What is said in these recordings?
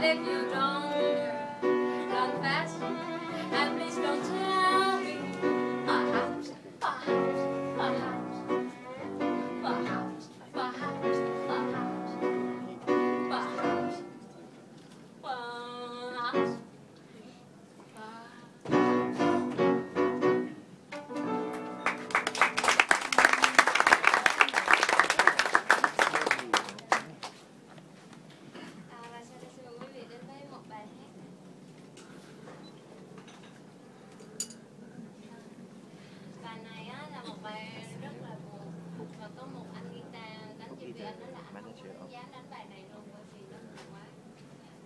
If you don't confess. fast bán cho chị đánh bài này luôn bởi vì nó buồn quá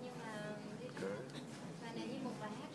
nhưng mà đi mà này với một bài hát